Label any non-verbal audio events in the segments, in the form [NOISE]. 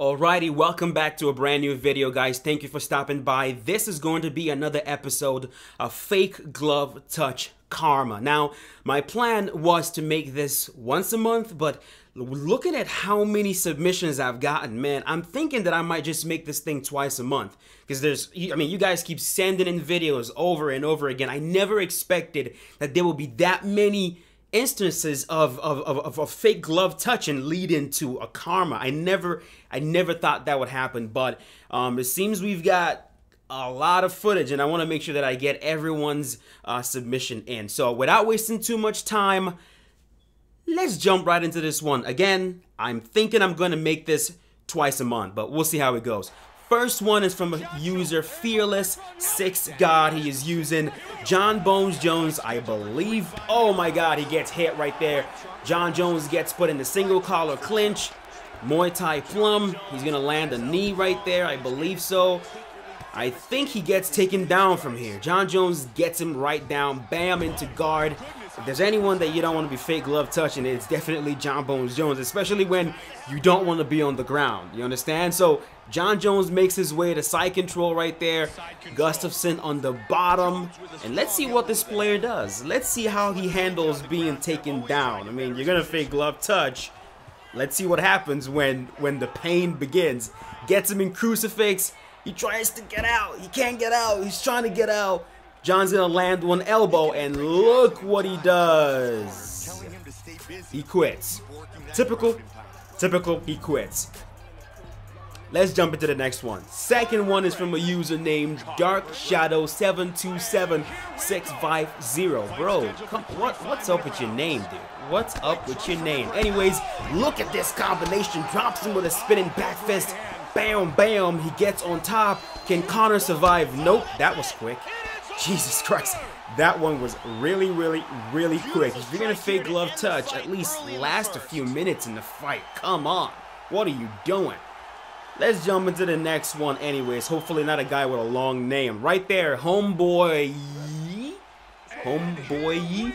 Alrighty, welcome back to a brand new video, guys. Thank you for stopping by. This is going to be another episode of Fake Glove Touch Karma. Now, my plan was to make this once a month, but looking at how many submissions I've gotten, man, I'm thinking that I might just make this thing twice a month. Because there's, I mean, you guys keep sending in videos over and over again. I never expected that there will be that many instances of, of, of, of, fake glove touch and lead into a karma. I never I never thought that would happen, but um, it seems we've got a lot of footage and I want to make sure that I get everyone's uh, submission in. So without wasting too much time, let's jump right into this one. Again, I'm thinking I'm going to make this twice a month, but we'll see how it goes. First one is from a user Fearless Six God. He is using Jon Bones Jones, I believe. Oh my God, he gets hit right there. Jon Jones gets put in the single collar clinch. Muay Thai plum. He's gonna land a knee right there, I believe so. I think he gets taken down from here. Jon Jones gets him right down, bam, into guard. If there's anyone that you don't want to be fake glove touching, it's definitely Jon Bones Jones, especially when you don't want to be on the ground. You understand? So Jon Jones makes his way to side control right there. Gustafsson on the bottom. And let's see what this player does. Let's see how he handles being taken down. I mean, you're going to fake glove touch. Let's see what happens when, when the pain begins. Gets him in crucifix. He tries to get out. He can't get out. He's trying to get out. Jon's gonna land one elbow, and look what he does. He quits. Typical, typical, he quits. Let's jump into the next one. Second one is from a user named Dark Shadow 727650. Bro, come, what, what's up with your name, dude? What's up with your name? Anyways, look at this combination. Drops him with a spinning back fist. Bam, bam. He gets on top. Can Conor survive? Nope, that was quick. Jesus Christ. That one was really, really, really quick. If you're gonna fake glove touch, at least last a few minutes in the fight. Come on. What are you doing? Let's jump into the next one anyways. Hopefully not a guy with a long name. Right there, Homeboy. Homeboy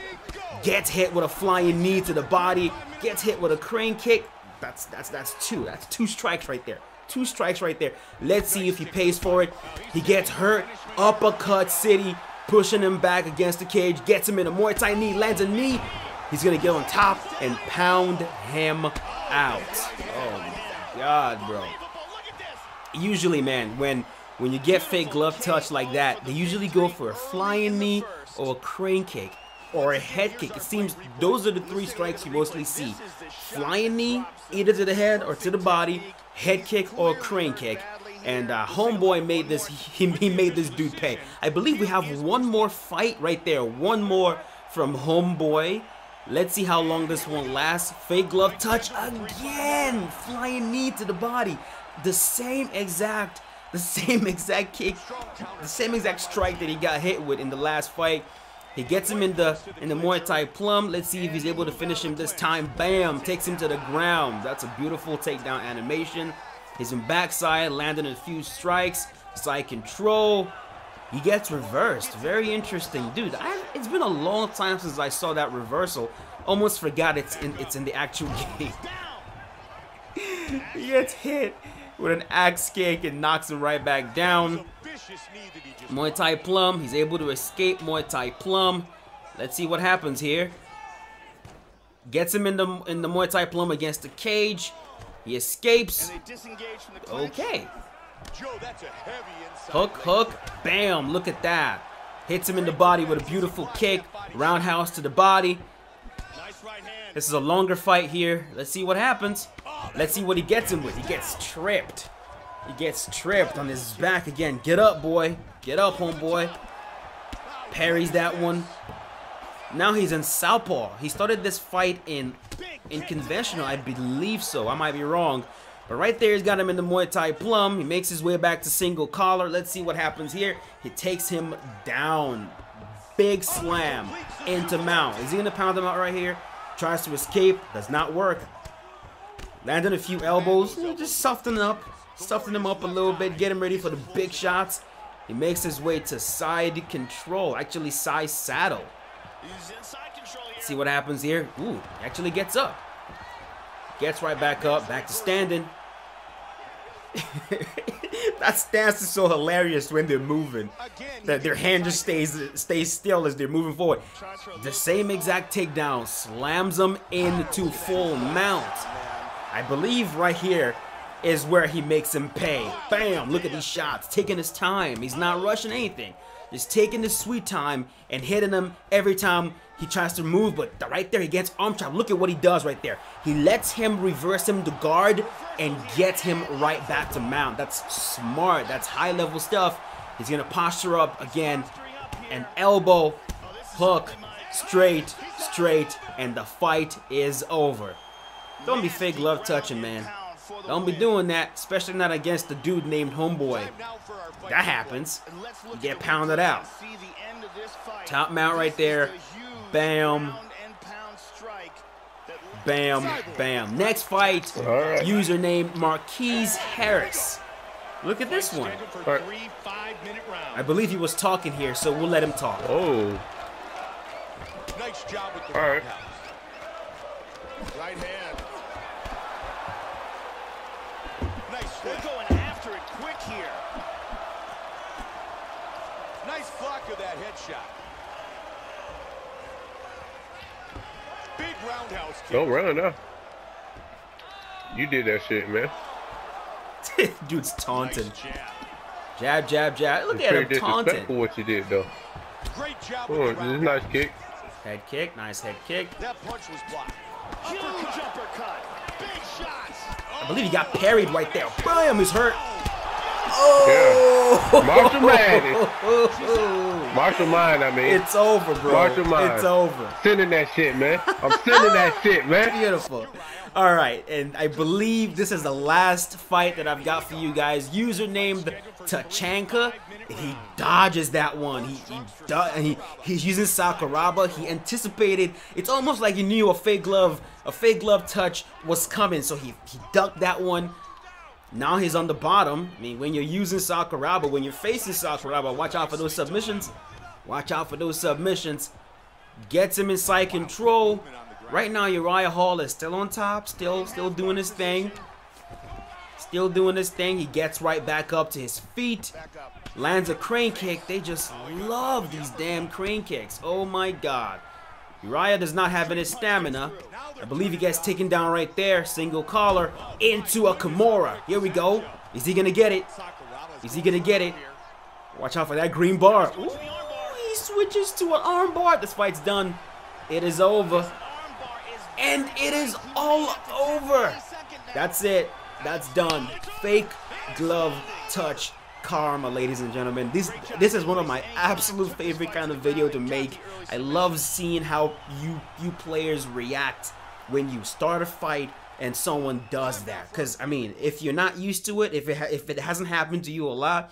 gets hit with a flying knee to the body. Gets hit with a crane kick. That's that's that's two. That's two strikes right there. Two strikes right there. Let's see if he pays for it. He gets hurt. Uppercut City pushing him back against the cage. Gets him in a Muay Thai knee. Lands a knee. He's going to get on top and pound him out. Oh, my God, bro usually, man, when when you get fake glove touch like that, they usually go for a flying knee or a crane kick or a head kick. It seems those are the three strikes you mostly see. Flying knee, either to the head or to the body, head kick or crane kick. And uh, Homeboy made this, [LAUGHS] he, he made this dude pay. I believe we have one more fight right there. One more from Homeboy. Let's see how long this one lasts. Fake glove touch again. Flying knee to the body the same exact [LAUGHS] the same exact kick, the same exact strike that he got hit with in the last fight. He gets him in the in the Muay Thai plum. Let's see if he's able to finish him this time. Bam! Takes him to the ground. That's a beautiful takedown animation. He's in backside, landing a few strikes. Side control. He gets reversed. Very interesting. Dude, I, it's been a long time since I saw that reversal. Almost forgot it's in, it's in the actual [LAUGHS] game. he gets hit with an axe kick and knocks him right back down. Muay Thai Plum, he's able to escape Muay Thai Plum. Let's see what happens here. Gets him in the in the Muay Thai Plum against the cage. He escapes. Okay. Hook, hook, bam, look at that. Hits him in the body with a beautiful kick. Roundhouse to the body. This is a longer fight here. Let's see what happens. Let's see what he gets him with. He gets tripped. He gets tripped on his back again. Get up, boy. Get up, homeboy. Parries that one. Now he's in southpaw. He started this fight in in conventional, I believe so. I might be wrong. But right there, he's got him in the Muay Thai plum. He makes his way back to single collar. Let's see what happens here. He takes him down. Big slam into mount. Is he going to pound him out right here? Tries to escape. Does not work. Landing a few elbows, just soften up, soften him up a little bit, get him ready for the big shots. He makes his way to side control, actually side saddle. See what happens here. Ooh, he actually gets up. Gets right back up, back to standing. [LAUGHS] that stance is so hilarious when they're moving. That their hand just stays stays still as they're moving forward. The same exact takedown slams them into full mount. I believe right here is where he makes him pay. Bam! Look at these shots. Taking his time. He's not rushing anything. Just taking his sweet time and hitting him every time he tries to move. But right there, he gets arm chop. Look at what he does right there. He lets him reverse him to guard and gets him right back to mount. That's smart. That's high level stuff. He's going to posture up again. An elbow, hook, straight, straight, and the fight is over. Don't be fake love touching, man. Don't be doing that, especially not against the dude named Homeboy. That happens. You get pounded out. Top mount right there. Bam. Bam, bam. Next fight, username Marquise Harris. Look at this one. I believe he was talking here, so we'll let him talk. Oh. Nice job with the All right. Right hand. Nice. They're going after it quick here. Nice block of that headshot. Big roundhouse kick. Don't run now. You did that shit, man. [LAUGHS] Dude's taunting. Nice jab. jab, jab, jab. Look it's at him taunting. for what you did, though. Great job. Oh, this is a nice kick. Head kick, nice head kick. That punch was blocked. Huge uppercut. Big shots. I believe he got parried right there. Bam, he's hurt. Oh! Yeah. [LAUGHS] Martial [LAUGHS] Mind. Martial Mind, I mean. It's over, bro. Martial Mind. It's over. Sending that shit, man. I'm sending that [LAUGHS] shit, man. Beautiful. All right, and I believe this is the last fight that I've got for you guys. User named Tachanka. He dodges that one. He, he, he he's using Sakuraba. He anticipated. It's almost like he knew a fake glove, a fake glove touch was coming, so he he ducked that one. Now he's on the bottom. I mean, when you're using Sakuraba, when you're facing Sakuraba, watch out for those submissions. Watch out for those submissions. Gets him inside control. Right now, Uriah Hall is still on top, still, still doing his thing. Still doing his thing. He gets right back up to his feet. Lands a crane kick. They just love these damn crane kicks. Oh my god. Uriah does not have any stamina. I believe he gets taken down right there. Single collar into a Kimura. Here we go. Is he going to get it? Is he going to get it? Watch out for that green bar. Ooh, he switches to an arm bar. This fight's done. It is over. And it is all over. That's it. That's done. Fake glove touch karma, ladies and gentlemen. This this is one of my absolute favorite kind of video to make. I love seeing how you you players react when you start a fight and someone does that. Because I mean, if you're not used to it, if it if it hasn't happened to you a lot,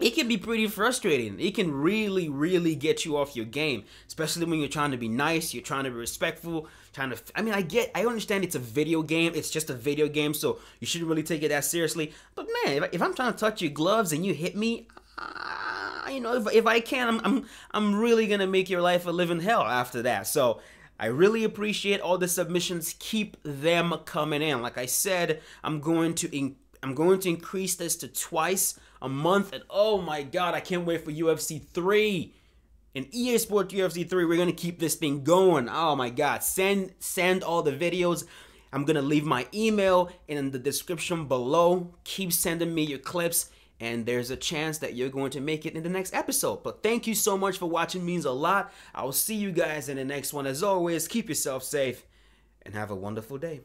it can be pretty frustrating. It can really, really get you off your game, especially when you're trying to be nice, you're trying to be respectful, trying to. I mean, I get, I understand it's a video game. It's just a video game, so you shouldn't really take it that seriously. But man, if, if I'm trying to touch your gloves and you hit me, uh, you know, if, if I can, I'm, I'm, I'm really gonna make your life a living hell after that. So I really appreciate all the submissions. Keep them coming in. Like I said, I'm going to. in, I'm going to increase this to twice a month. And oh my God, I can't wait for UFC 3. In EA Sports UFC 3, we're to keep this thing going. Oh my God. Send, send all the videos. I'm to leave my email in the description below. Keep sending me your clips and there's a chance that you're going to make it in the next episode. But thank you so much for watching, means a lot. I will see you guys in the next one. As always, keep yourself safe and have a wonderful day.